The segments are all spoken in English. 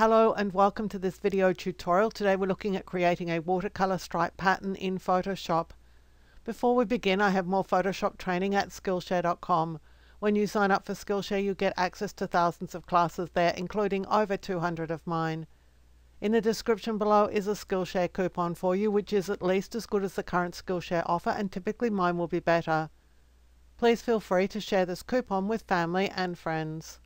Hello and welcome to this video tutorial. Today we're looking at creating a watercolor stripe pattern in Photoshop. Before we begin, I have more Photoshop training at Skillshare.com. When you sign up for Skillshare, you get access to thousands of classes there, including over 200 of mine. In the description below is a Skillshare coupon for you, which is at least as good as the current Skillshare offer, and typically mine will be better. Please feel free to share this coupon with family and friends.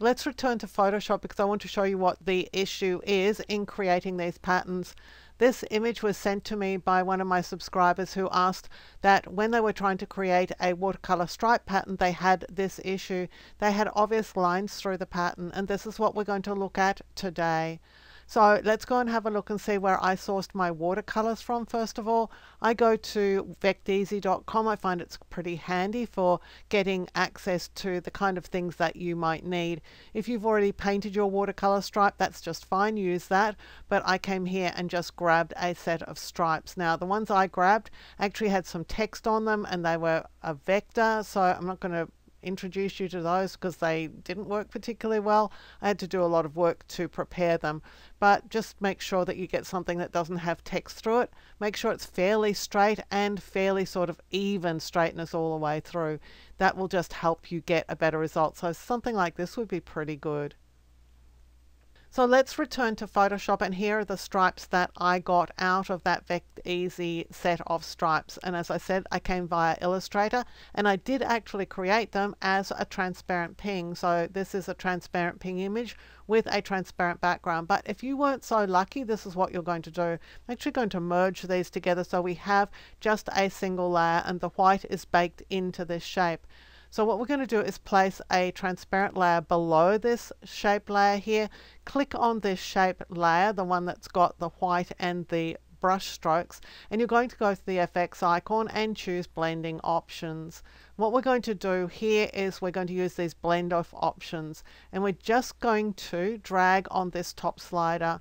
Let's return to Photoshop because I want to show you what the issue is in creating these patterns. This image was sent to me by one of my subscribers who asked that when they were trying to create a watercolor stripe pattern, they had this issue. They had obvious lines through the pattern, and this is what we're going to look at today. So let's go and have a look and see where I sourced my watercolors from first of all. I go to vecteezy.com. I find it's pretty handy for getting access to the kind of things that you might need. If you've already painted your watercolor stripe, that's just fine, use that. But I came here and just grabbed a set of stripes. Now the ones I grabbed actually had some text on them and they were a vector, so I'm not going to introduce you to those because they didn't work particularly well. I had to do a lot of work to prepare them. But just make sure that you get something that doesn't have text through it. Make sure it's fairly straight and fairly sort of even straightness all the way through. That will just help you get a better result. So something like this would be pretty good. So let's return to Photoshop and here are the stripes that I got out of that Vecteezy set of stripes. And as I said, I came via Illustrator and I did actually create them as a transparent ping. So this is a transparent ping image with a transparent background. But if you weren't so lucky, this is what you're going to do. I'm actually going to merge these together so we have just a single layer and the white is baked into this shape. So what we're going to do is place a transparent layer below this shape layer here. Click on this shape layer, the one that's got the white and the brush strokes and you're going to go to the FX icon and choose blending options. What we're going to do here is we're going to use these Blend If options and we're just going to drag on this top slider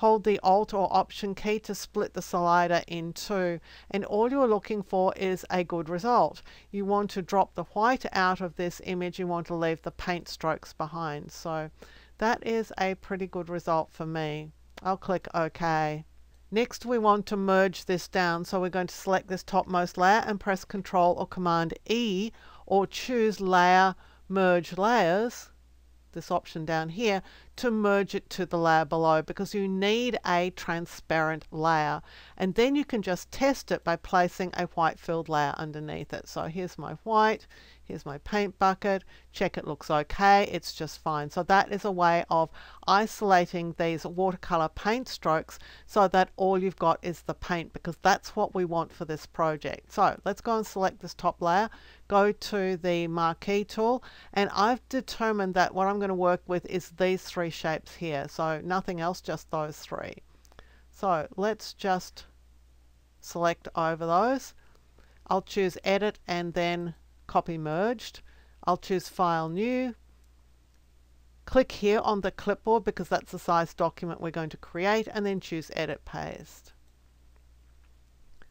hold the Alt or Option key to split the slider in two. And all you're looking for is a good result. You want to drop the white out of this image. You want to leave the paint strokes behind. So that is a pretty good result for me. I'll click OK. Next we want to merge this down so we're going to select this topmost layer and press Ctrl or Command E or choose Layer Merge Layers this option down here to merge it to the layer below because you need a transparent layer and then you can just test it by placing a white filled layer underneath it. So here's my white, here's my paint bucket, check it looks okay, it's just fine. So that is a way of isolating these watercolor paint strokes so that all you've got is the paint because that's what we want for this project. So let's go and select this top layer, go to the marquee tool and I've determined that what I'm going to work with is these three shapes here. So nothing else, just those three. So let's just select over those. I'll choose edit and then copy merged. I'll choose file new. Click here on the clipboard because that's the size document we're going to create and then choose edit paste.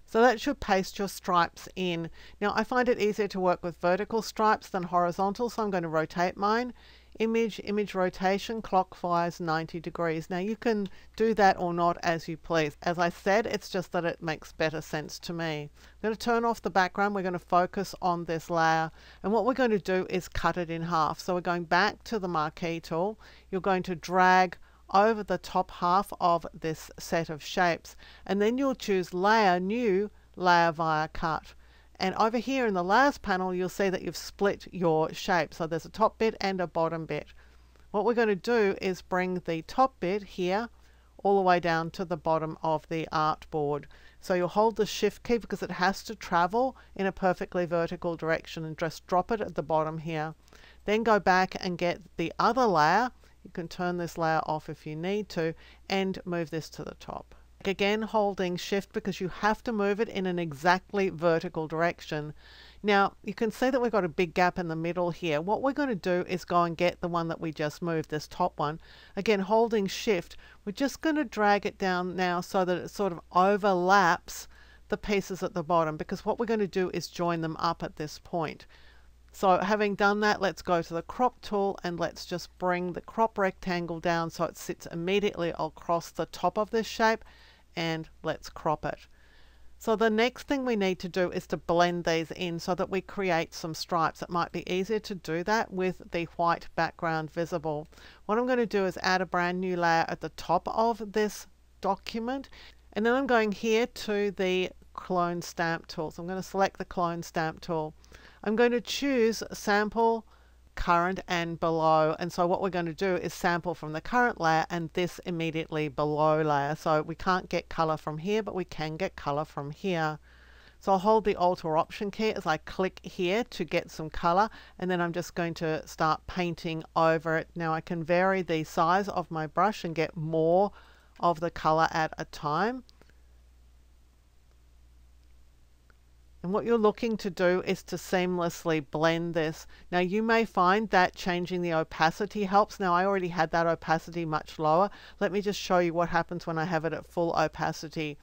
So that should paste your stripes in. Now I find it easier to work with vertical stripes than horizontal, so I'm going to rotate mine. Image, image rotation, clockwise 90 degrees. Now you can do that or not as you please. As I said, it's just that it makes better sense to me. I'm going to turn off the background. We're going to focus on this layer. And what we're going to do is cut it in half. So we're going back to the marquee tool. You're going to drag over the top half of this set of shapes and then you'll choose layer new layer via cut and over here in the last panel you'll see that you've split your shape. So there's a top bit and a bottom bit. What we're going to do is bring the top bit here all the way down to the bottom of the artboard so you'll hold the shift key because it has to travel in a perfectly vertical direction and just drop it at the bottom here. Then go back and get the other layer. You can turn this layer off if you need to and move this to the top. Again, holding shift because you have to move it in an exactly vertical direction. Now, you can see that we've got a big gap in the middle here. What we're going to do is go and get the one that we just moved, this top one. Again, holding shift, we're just going to drag it down now so that it sort of overlaps the pieces at the bottom because what we're going to do is join them up at this point. So having done that, let's go to the crop tool and let's just bring the crop rectangle down so it sits immediately across the top of this shape and let's crop it. So the next thing we need to do is to blend these in so that we create some stripes. It might be easier to do that with the white background visible. What I'm going to do is add a brand new layer at the top of this document and then I'm going here to the clone stamp tool. So I'm going to select the clone stamp tool. I'm going to choose sample current and below. And so what we're going to do is sample from the current layer and this immediately below layer. So we can't get color from here but we can get color from here. So I'll hold the alt or option key as I click here to get some color and then I'm just going to start painting over it. Now I can vary the size of my brush and get more of the color at a time And what you're looking to do is to seamlessly blend this. Now you may find that changing the opacity helps. Now I already had that opacity much lower. Let me just show you what happens when I have it at full opacity.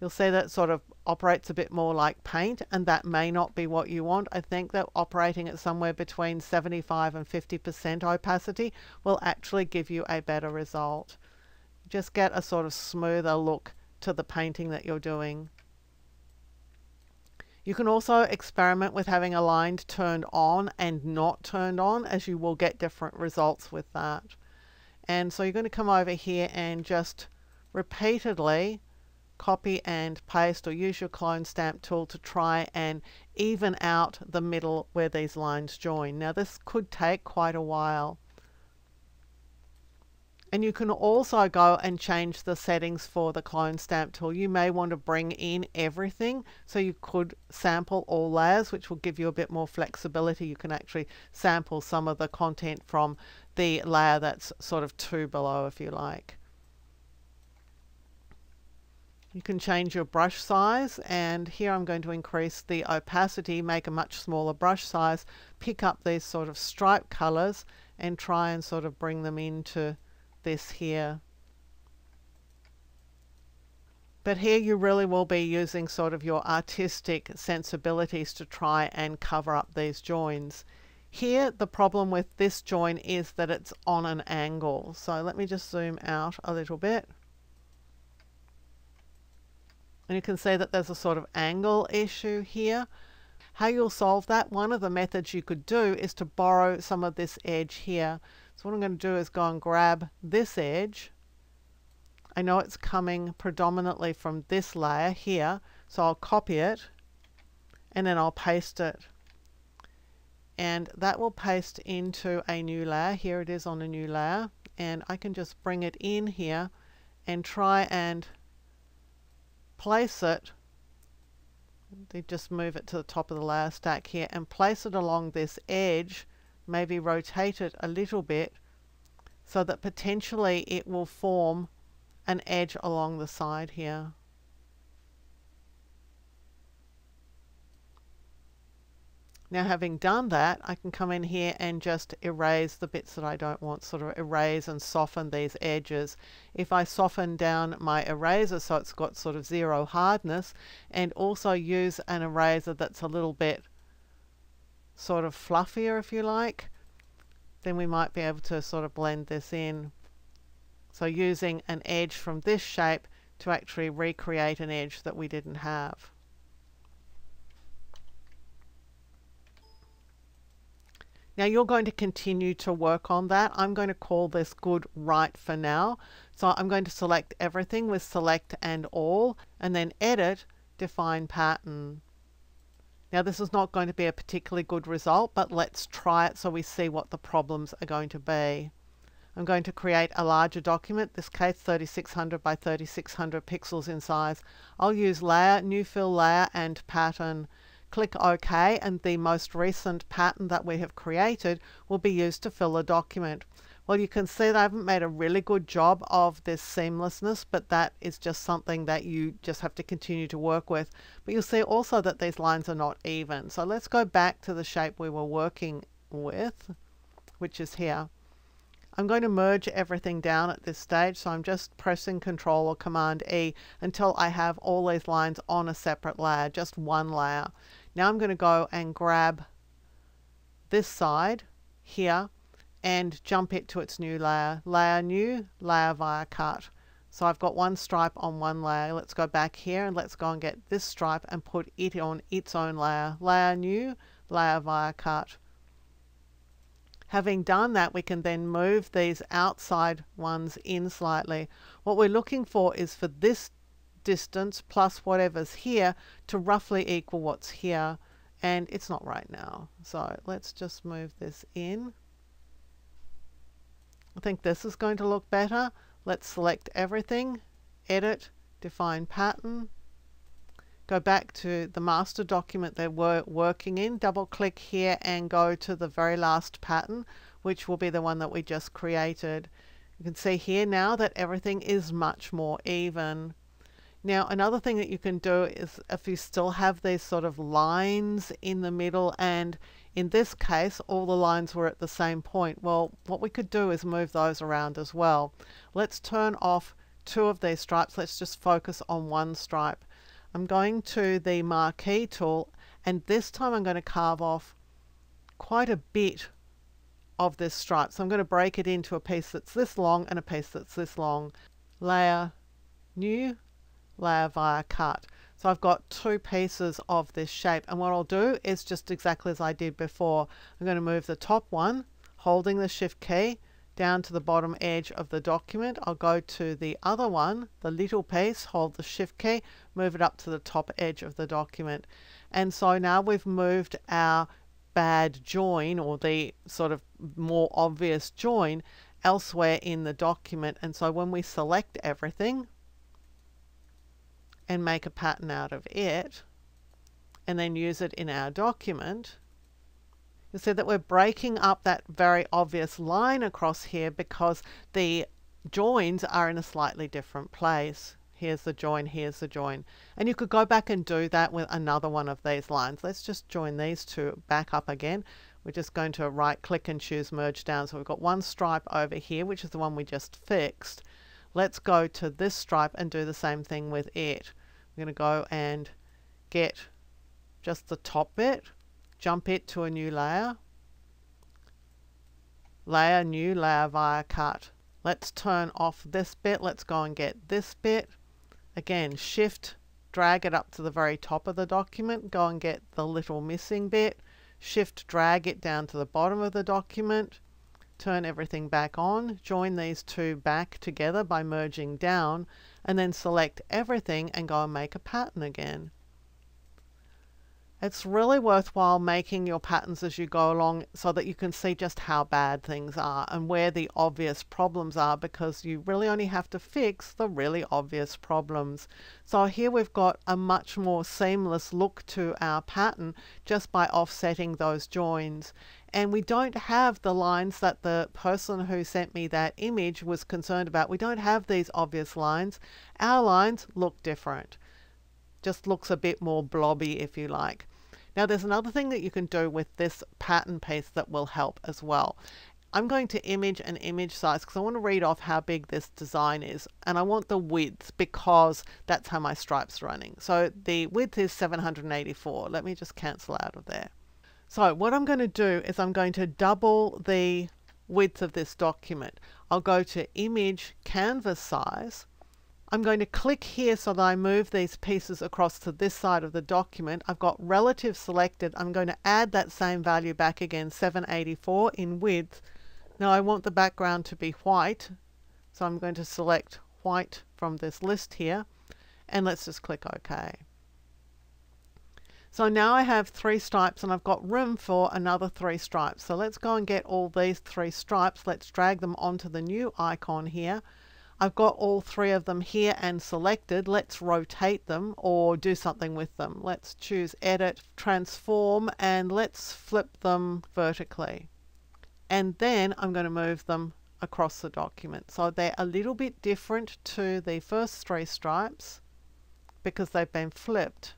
You'll see that sort of operates a bit more like paint and that may not be what you want. I think that operating at somewhere between 75 and 50% opacity will actually give you a better result. Just get a sort of smoother look to the painting that you're doing. You can also experiment with having Aligned turned on and not turned on as you will get different results with that. And so you're going to come over here and just repeatedly copy and paste or use your clone stamp tool to try and even out the middle where these lines join. Now this could take quite a while. And you can also go and change the settings for the clone stamp tool. You may want to bring in everything. So you could sample all layers, which will give you a bit more flexibility. You can actually sample some of the content from the layer that's sort of two below, if you like. You can change your brush size and here I'm going to increase the opacity, make a much smaller brush size, pick up these sort of stripe colors and try and sort of bring them into this here. But here you really will be using sort of your artistic sensibilities to try and cover up these joins. Here the problem with this join is that it's on an angle. So let me just zoom out a little bit. And you can see that there's a sort of angle issue here. How you'll solve that, one of the methods you could do is to borrow some of this edge here. So what I'm going to do is go and grab this edge. I know it's coming predominantly from this layer here, so I'll copy it and then I'll paste it. And that will paste into a new layer. Here it is on a new layer. And I can just bring it in here and try and place it they just move it to the top of the layer stack here and place it along this edge maybe rotate it a little bit so that potentially it will form an edge along the side here. Now having done that, I can come in here and just erase the bits that I don't want, sort of erase and soften these edges. If I soften down my eraser so it's got sort of zero hardness and also use an eraser that's a little bit sort of fluffier if you like, then we might be able to sort of blend this in. So using an edge from this shape to actually recreate an edge that we didn't have. Now you're going to continue to work on that. I'm going to call this good right for now. So I'm going to select everything with select and all and then edit define pattern. Now this is not going to be a particularly good result, but let's try it so we see what the problems are going to be. I'm going to create a larger document, this case 3600 by 3600 pixels in size. I'll use layer, new fill layer and pattern. Click OK and the most recent pattern that we have created will be used to fill the document. Well, you can see that I haven't made a really good job of this seamlessness, but that is just something that you just have to continue to work with. But you'll see also that these lines are not even. So let's go back to the shape we were working with, which is here. I'm going to merge everything down at this stage, so I'm just pressing Control or Command E until I have all these lines on a separate layer, just one layer. Now I'm going to go and grab this side here and jump it to its new layer. Layer new, layer via cut. So I've got one stripe on one layer. Let's go back here and let's go and get this stripe and put it on its own layer. Layer new, layer via cut. Having done that, we can then move these outside ones in slightly. What we're looking for is for this distance plus whatever's here to roughly equal what's here. And it's not right now. So let's just move this in. I think this is going to look better. Let's select everything, edit, define pattern, go back to the master document that we're working in, double click here and go to the very last pattern, which will be the one that we just created. You can see here now that everything is much more even. Now another thing that you can do is if you still have these sort of lines in the middle and in this case all the lines were at the same point, well what we could do is move those around as well. Let's turn off two of these stripes, let's just focus on one stripe. I'm going to the marquee tool and this time I'm going to carve off quite a bit of this stripe. So I'm going to break it into a piece that's this long and a piece that's this long. Layer, new, layer via cut. So I've got two pieces of this shape and what I'll do is just exactly as I did before. I'm going to move the top one holding the shift key down to the bottom edge of the document. I'll go to the other one, the little piece, hold the shift key, move it up to the top edge of the document. And so now we've moved our bad join or the sort of more obvious join elsewhere in the document. And so when we select everything and make a pattern out of it and then use it in our document, you see that we're breaking up that very obvious line across here because the joins are in a slightly different place. Here's the join, here's the join. And you could go back and do that with another one of these lines. Let's just join these two back up again. We're just going to right click and choose merge down. So we've got one stripe over here, which is the one we just fixed. Let's go to this stripe and do the same thing with it. We're going to go and get just the top bit jump it to a new layer, layer, new layer via cut. Let's turn off this bit. Let's go and get this bit. Again, shift, drag it up to the very top of the document. Go and get the little missing bit. Shift, drag it down to the bottom of the document. Turn everything back on. Join these two back together by merging down. And then select everything and go and make a pattern again. It's really worthwhile making your patterns as you go along so that you can see just how bad things are and where the obvious problems are because you really only have to fix the really obvious problems. So here we've got a much more seamless look to our pattern just by offsetting those joins. And we don't have the lines that the person who sent me that image was concerned about. We don't have these obvious lines. Our lines look different. Just looks a bit more blobby if you like. Now there's another thing that you can do with this pattern piece that will help as well. I'm going to image an image size because I want to read off how big this design is and I want the width because that's how my stripe's running. So the width is 784. Let me just cancel out of there. So what I'm going to do is I'm going to double the width of this document. I'll go to image canvas size I'm going to click here so that I move these pieces across to this side of the document. I've got relative selected. I'm going to add that same value back again, 784 in width. Now I want the background to be white, so I'm going to select white from this list here, and let's just click OK. So now I have three stripes and I've got room for another three stripes. So let's go and get all these three stripes. Let's drag them onto the new icon here. I've got all three of them here and selected. Let's rotate them or do something with them. Let's choose edit, transform, and let's flip them vertically. And then I'm going to move them across the document. So they're a little bit different to the first three stripes because they've been flipped.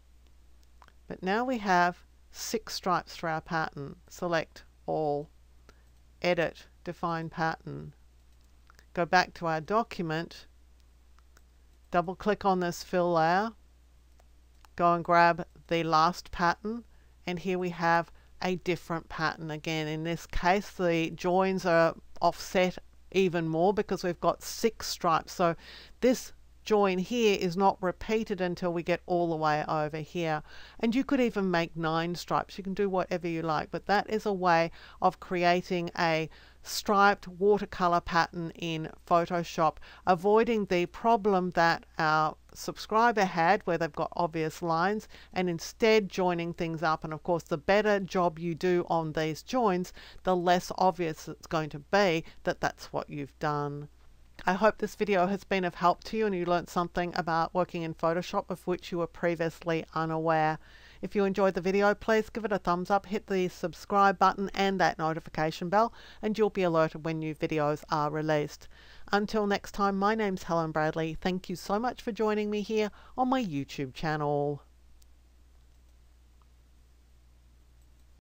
But now we have six stripes for our pattern. Select all, edit, define pattern, go back to our document, double click on this fill layer, go and grab the last pattern, and here we have a different pattern again. In this case, the joins are offset even more because we've got six stripes. So this join here is not repeated until we get all the way over here. And you could even make nine stripes. You can do whatever you like, but that is a way of creating a striped watercolor pattern in Photoshop, avoiding the problem that our subscriber had where they've got obvious lines and instead joining things up. And of course, the better job you do on these joins, the less obvious it's going to be that that's what you've done. I hope this video has been of help to you and you learnt something about working in Photoshop of which you were previously unaware. If you enjoyed the video, please give it a thumbs up, hit the subscribe button and that notification bell, and you'll be alerted when new videos are released. Until next time, my name's Helen Bradley. Thank you so much for joining me here on my YouTube channel.